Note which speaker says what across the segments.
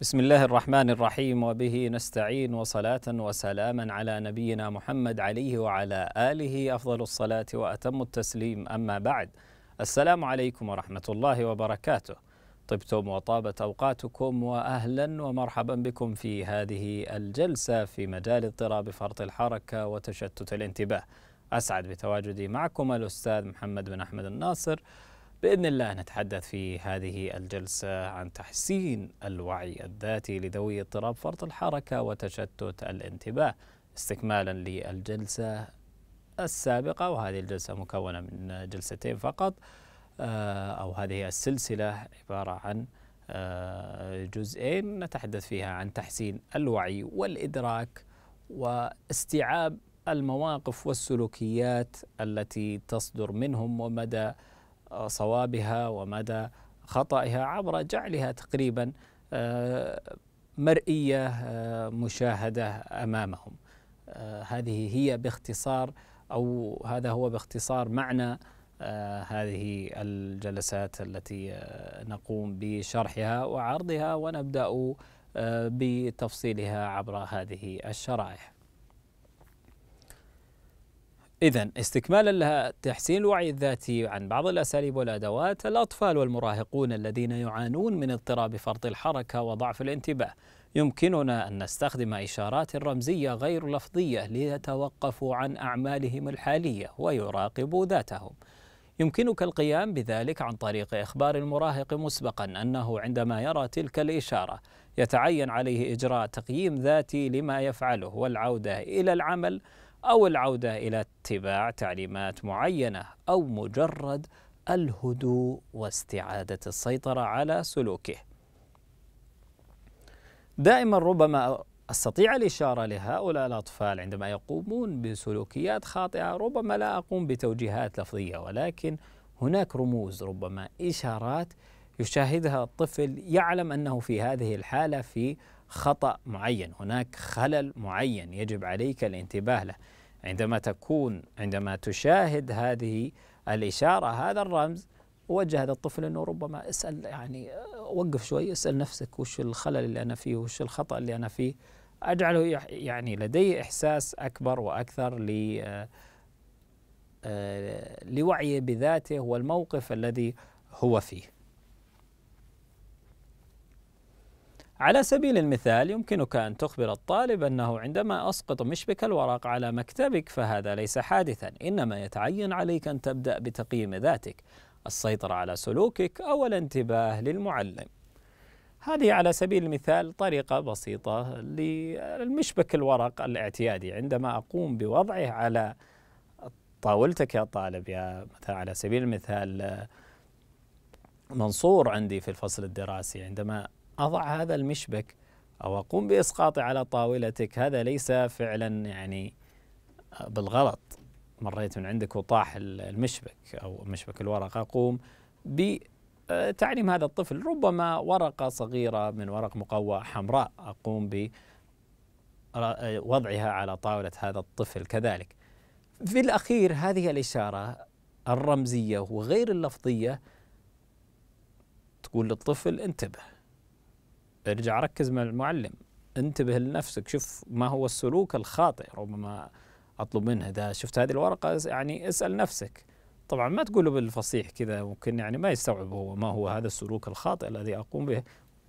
Speaker 1: بسم الله الرحمن الرحيم وبه نستعين وصلاة وسلاما على نبينا محمد عليه وعلى آله أفضل الصلاة وأتم التسليم أما بعد السلام عليكم ورحمة الله وبركاته طبتم وطابت أوقاتكم وأهلا ومرحبا بكم في هذه الجلسة في مجال اضطراب فرط الحركة وتشتت الانتباه أسعد بتواجدي معكم الأستاذ محمد بن أحمد الناصر بإذن الله نتحدث في هذه الجلسة عن تحسين الوعي الذاتي لذوي اضطراب فرط الحركة وتشتت الانتباه. استكمالا للجلسة السابقة وهذه الجلسة مكونة من جلستين فقط. آه، أو هذه السلسلة عبارة عن آه، جزئين نتحدث فيها عن تحسين الوعي والإدراك واستيعاب المواقف والسلوكيات التي تصدر منهم ومدى صوابها ومدى خطئها عبر جعلها تقريبا آه، مرئية آه، مشاهدة أمامهم. آه، هذه هي باختصار أو هذا هو باختصار معنى هذه الجلسات التي نقوم بشرحها وعرضها ونبدأ بتفصيلها عبر هذه الشرائح. إذا استكمالا لها تحسين الوعي الذاتي عن بعض الأساليب والأدوات الأطفال والمراهقون الذين يعانون من اضطراب فرط الحركة وضعف الانتباه. يمكننا أن نستخدم إشارات رمزية غير لفظية ليتوقفوا عن أعمالهم الحالية ويراقبوا ذاتهم. يمكنك القيام بذلك عن طريق إخبار المراهق مسبقا أنه عندما يرى تلك الإشارة يتعين عليه إجراء تقييم ذاتي لما يفعله والعودة إلى العمل أو العودة إلى اتباع تعليمات معينة أو مجرد الهدوء واستعادة السيطرة على سلوكه. دائما ربما أستطيع الإشارة لهؤلاء الأطفال عندما يقومون بسلوكيات خاطئة ربما لا أقوم بتوجيهات لفظية ولكن هناك رموز ربما إشارات يشاهدها الطفل يعلم أنه في هذه الحالة في خطأ معين هناك خلل معين يجب عليك الانتباه له. عندما تكون عندما تشاهد هذه الإشارة هذا الرمز وجه هذا الطفل أنه ربما اسأل يعني وقف شوي اسأل نفسك وش الخلل اللي أنا فيه وش الخطأ اللي أنا فيه. أجعله يعني لديه إحساس أكبر وأكثر ل آه، لوعيه بذاته والموقف الذي هو فيه. على سبيل المثال يمكنك أن تخبر الطالب أنه عندما أسقط مشبك الورق على مكتبك فهذا ليس حادثا إنما يتعين عليك أن تبدأ بتقييم ذاتك السيطرة على سلوكك أو الانتباه للمعلم. هذه على سبيل المثال طريقة بسيطة للمشبك الورق الاعتيادي. عندما أقوم بوضعه على طاولتك يا طالب يا مثلا على سبيل المثال منصور عندي في الفصل الدراسي عندما أضع هذا المشبك أو أقوم بإسقاطه على طاولتك. هذا ليس فعلا يعني بالغلط. مريت من عندك وطاح المشبك أو مشبك الورق. أقوم بتعليم هذا الطفل ربما ورقة صغيرة من ورق مقوى حمراء. أقوم بوضعها على طاولة هذا الطفل كذلك. في الأخير هذه الإشارة الرمزية وغير اللفظية تقول للطفل انتبه. ارجع ركز مع المعلم. انتبه لنفسك. شوف ما هو السلوك الخاطئ ربما أطلب منه. إذا شفت هذه الورقة يعني اسأل نفسك. طبعا ما تقوله بالفصيح كذا ممكن يعني ما يستوعب هو ما هو هذا السلوك الخاطئ الذي أقوم به.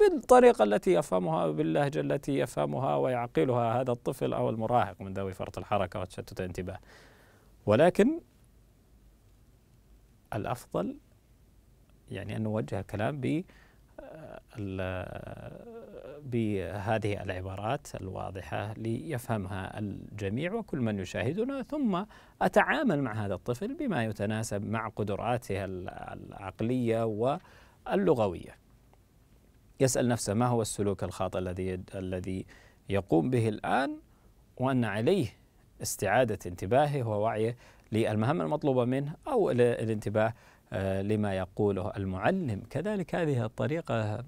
Speaker 1: بالطريقة التي يفهمها باللهجة التي يفهمها ويعقلها هذا الطفل أو المراهق من ذوي فرط الحركة وتشتت الانتباه. ولكن الأفضل يعني أن نوجه الكلام ب بهذه العبارات الواضحة ليفهمها الجميع وكل من يشاهدنا ثم أتعامل مع هذا الطفل بما يتناسب مع قدراته العقلية واللغوية. يسأل نفسه ما هو السلوك الخاطئ الذي الذي يقوم به الآن؟ وأن عليه استعادة انتباهه ووعيه للمهمة المطلوبة منه أو الانتباه لما يقوله المعلم. كذلك هذه الطريقة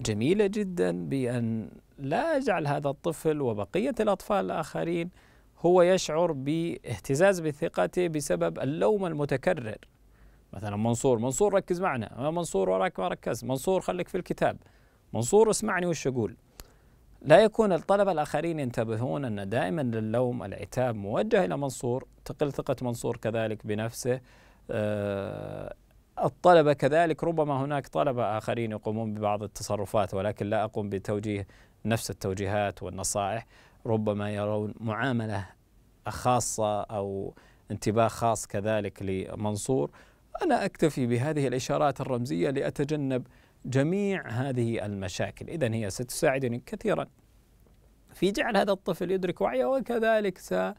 Speaker 1: جميلة جدا بأن لا أجعل هذا الطفل وبقية الأطفال الآخرين هو يشعر باهتزاز بثقته بسبب اللوم المتكرر. مثلا منصور منصور ركز معنا. منصور وراك ما ركز منصور خليك في الكتاب. منصور اسمعني وش أقول لا يكون الطلبة الآخرين ينتبهون أن دائما اللوم العتاب موجه إلى منصور تقل ثقة منصور كذلك بنفسه. آه، الطلبة كذلك ربما هناك طلبة آخرين يقومون ببعض التصرفات ولكن لا أقوم بتوجيه نفس التوجيهات والنصائح. ربما يرون معاملة خاصة أو انتباه خاص كذلك لمنصور. أنا أكتفي بهذه الإشارات الرمزية لأتجنب جميع هذه المشاكل. إذا هي ستساعدني كثيرا في جعل هذا الطفل يدرك وعيه وكذلك ستوجد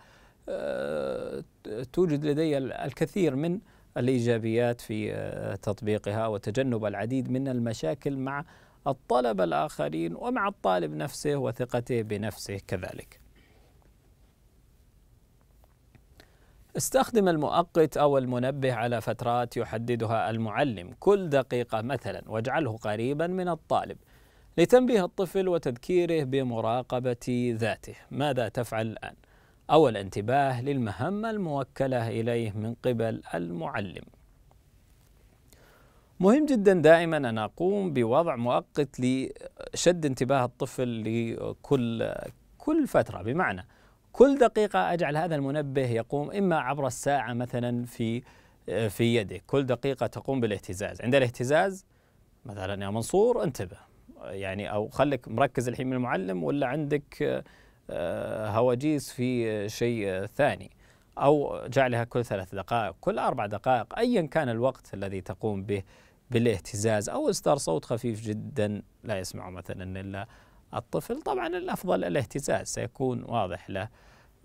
Speaker 1: آه، لدي الكثير من الإيجابيات في آه، تطبيقها وتجنب العديد من المشاكل مع الطلبة الآخرين ومع الطالب نفسه وثقته بنفسه كذلك. استخدم المؤقت أو المنبه على فترات يحددها المعلم كل دقيقة مثلا واجعله قريبا من الطالب لتنبيه الطفل وتذكيره بمراقبة ذاته. ماذا تفعل الآن؟ أو الانتباه للمهمة الموكلة إليه من قبل المعلم. مهم جدا دائما أن أقوم بوضع مؤقت لشد انتباه الطفل لكل كل فترة. بمعنى كل دقيقة أجعل هذا المنبه يقوم إما عبر الساعة مثلا في في يدك كل دقيقة تقوم بالاهتزاز. عند الاهتزاز مثلا يا منصور انتبه. يعني أو خليك مركز الحين من المعلم ولا عندك آه، هواجيس في شيء ثاني. أو جعلها كل ثلاث دقائق كل أربع دقائق أيا كان الوقت الذي تقوم به بالاهتزاز. أو إصدار صوت خفيف جدا لا يسمعه مثلا إلا الطفل. طبعا الأفضل الاهتزاز سيكون واضح له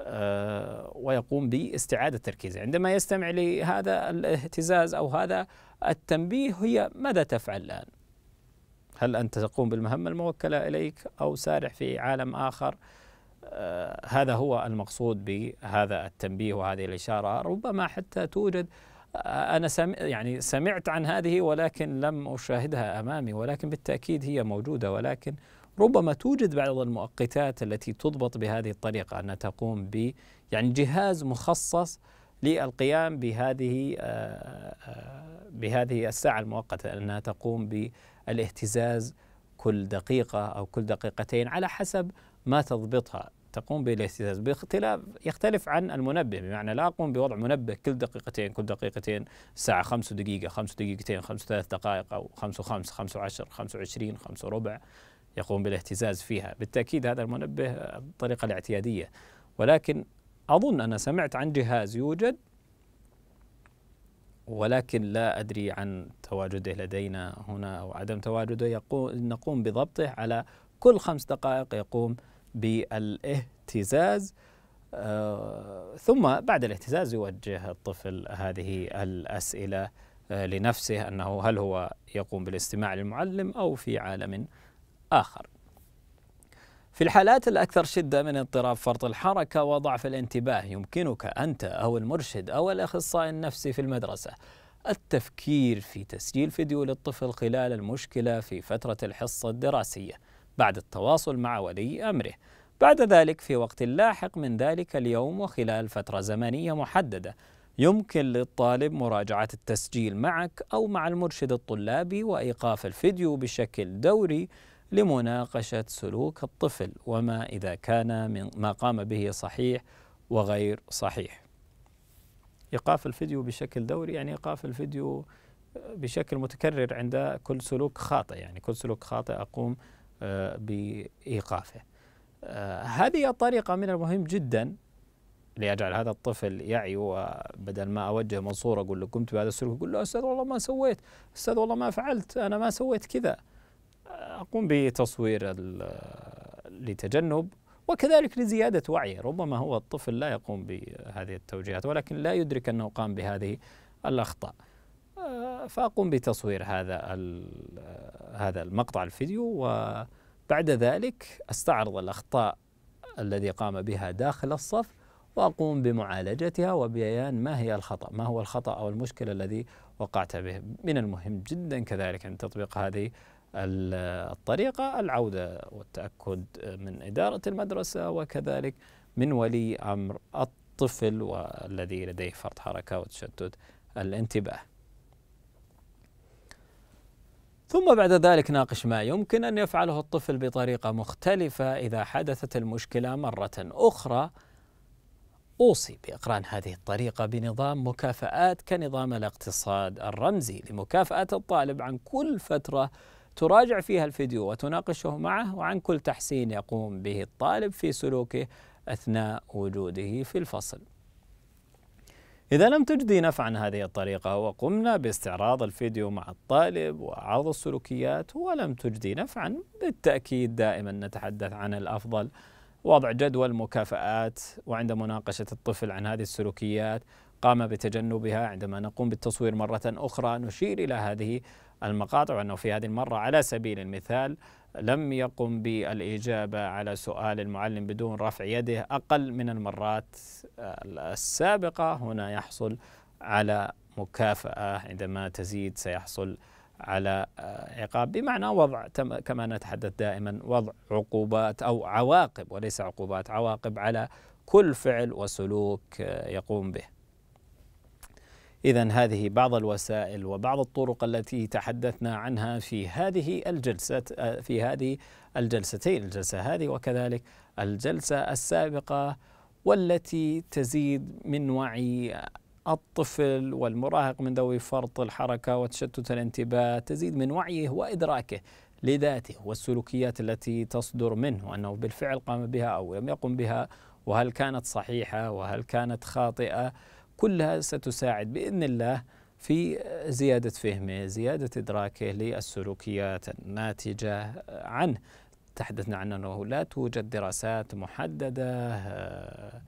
Speaker 1: آه، ويقوم باستعادة تركيزه. عندما يستمع لهذا الاهتزاز أو هذا التنبيه هي ماذا تفعل الآن؟ هل أنت تقوم بالمهمة الموكلة إليك أو سارح في عالم آخر؟ آه هذا هو المقصود بهذا التنبيه وهذه الإشارة. ربما حتى توجد آه أنا سمع يعني سمعت عن هذه ولكن لم أشاهدها أمامي ولكن بالتأكيد هي موجودة ولكن ربما توجد بعض المؤقتات التي تضبط بهذه الطريقة أنها تقوم ب يعني جهاز مخصص للقيام بهذه آه، آه، بهذه الساعة المؤقتة أنها تقوم بالاهتزاز كل دقيقة أو كل دقيقتين على حسب ما تضبطها. تقوم بالاهتزاز باختلاف يختلف عن المنبه بمعنى لا أقوم بوضع منبه كل دقيقتين كل دقيقتين ساعة خمس دقيقة خمس دقيقتين خمس ثلاث دقائق أو خمس وخمس خمس وعشر خمس وعشرين خمس وربع. يقوم بالاهتزاز فيها. بالتأكيد هذا المنبه بالطريقة الاعتيادية. ولكن أظن أنا سمعت عن جهاز يوجد ولكن لا أدري عن تواجده لدينا هنا أو عدم تواجده. يقوم نقوم بضبطه على كل خمس دقائق يقوم بالاهتزاز. آه ثم بعد الاهتزاز يوجه الطفل هذه الأسئلة آه لنفسه أنه هل هو يقوم بالاستماع للمعلم أو في عالم آخر. في الحالات الأكثر شدة من اضطراب فرط الحركة وضعف الانتباه يمكنك أنت أو المرشد أو الأخصائي النفسي في المدرسة التفكير في تسجيل فيديو للطفل خلال المشكلة في فترة الحصة الدراسية بعد التواصل مع ولي أمره. بعد ذلك في وقت لاحق من ذلك اليوم وخلال فترة زمنية محددة يمكن للطالب مراجعة التسجيل معك أو مع المرشد الطلابي وإيقاف الفيديو بشكل دوري لمناقشة سلوك الطفل وما إذا كان من ما قام به صحيح وغير صحيح. إيقاف الفيديو بشكل دوري يعني إيقاف الفيديو بشكل متكرر عند كل سلوك خاطئ يعني كل سلوك خاطئ أقوم آه، بإيقافه. آه، هذه الطريقة من المهم جدا ليجعل هذا الطفل يعي وبدل ما أوجه منصور أقول له قمت بهذا السلوك أقول له أستاذ والله ما سويت أستاذ والله ما فعلت أنا ما سويت كذا أقوم بتصوير لتجنب وكذلك لزيادة وعيه ربما هو الطفل لا يقوم بهذه التوجيهات ولكن لا يدرك أنه قام بهذه الأخطاء. آه، فأقوم بتصوير هذا هذا المقطع الفيديو وبعد ذلك أستعرض الأخطاء الذي قام بها داخل الصف وأقوم بمعالجتها وبيان ما هي الخطأ ما هو الخطأ أو المشكلة الذي وقعت به. من المهم جدا كذلك أن تطبيق هذه الطريقة العودة والتأكد من إدارة المدرسة وكذلك من ولي أمر الطفل والذي لديه فرط حركة وتشتت الانتباه. ثم بعد ذلك ناقش ما يمكن أن يفعله الطفل بطريقة مختلفة إذا حدثت المشكلة مرة أخرى. أوصي بإقران هذه الطريقة بنظام مكافآت كنظام الاقتصاد الرمزي لمكافاه الطالب عن كل فترة تراجع فيها الفيديو وتناقشه معه وعن كل تحسين يقوم به الطالب في سلوكه أثناء وجوده في الفصل. إذا لم تجدي نفعا هذه الطريقة وقمنا باستعراض الفيديو مع الطالب وعرض السلوكيات ولم تجدي نفعا بالتأكيد دائما نتحدث عن الأفضل وضع جدول مكافآت وعند مناقشة الطفل عن هذه السلوكيات قام بتجنبها عندما نقوم بالتصوير مرة أخرى. نشير إلى هذه المقاطع وأنه في هذه المرة على سبيل المثال لم يقم بالإجابة على سؤال المعلم بدون رفع يده. أقل من المرات السابقة هنا يحصل على مكافأة. عندما تزيد سيحصل على عقاب. بمعنى وضع كما نتحدث دائما وضع عقوبات أو عواقب وليس عقوبات عواقب على كل فعل وسلوك يقوم به. إذا هذه بعض الوسائل وبعض الطرق التي تحدثنا عنها في هذه الجلسة في هذه الجلستين الجلسة هذه وكذلك الجلسة السابقة والتي تزيد من وعي الطفل والمراهق من ذوي فرط الحركة وتشتت الانتباه تزيد من وعيه وإدراكه لذاته والسلوكيات التي تصدر منه وأنه بالفعل قام بها أو لم يقم بها وهل كانت صحيحة وهل كانت خاطئة كلها ستساعد بإذن الله في زيادة فهمه، زيادة إدراكه للسلوكيات الناتجة عنه. تحدثنا عن أنه لا توجد دراسات محددة آه،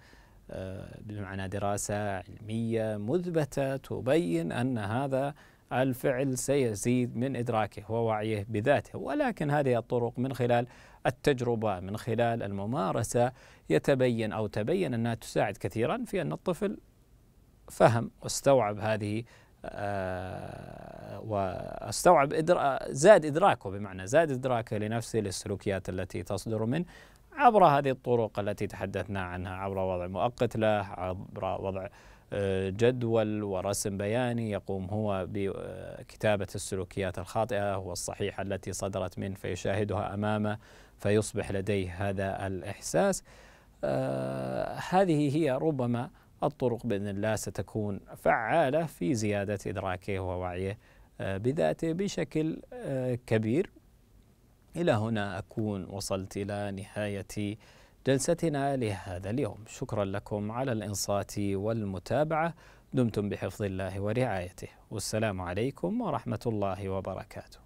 Speaker 1: آه، بمعنى دراسة علمية مثبتة تبين أن هذا الفعل سيزيد من إدراكه ووعيه بذاته، ولكن هذه الطرق من خلال التجربة من خلال الممارسة يتبين أو تبين أنها تساعد كثيرا في أن الطفل فهم واستوعب هذه آه واستوعب إدرا زاد إدراكه بمعنى زاد إدراكه لنفسه للسلوكيات التي تصدر منه عبر هذه الطرق التي تحدثنا عنها عبر وضع مؤقت له عبر وضع آه، جدول ورسم بياني يقوم هو بكتابة السلوكيات الخاطئة والصحيحة التي صدرت منه فيشاهدها أمامه فيصبح لديه هذا الإحساس. آه هذه هي ربما الطرق بإذن الله ستكون فعالة في زيادة إدراكه ووعيه آه، بذاته بشكل آه، كبير. إلى هنا أكون وصلت إلى نهاية جلستنا لهذا اليوم، شكرا لكم على الإنصات والمتابعة، دمتم بحفظ الله ورعايته، والسلام عليكم ورحمة الله وبركاته.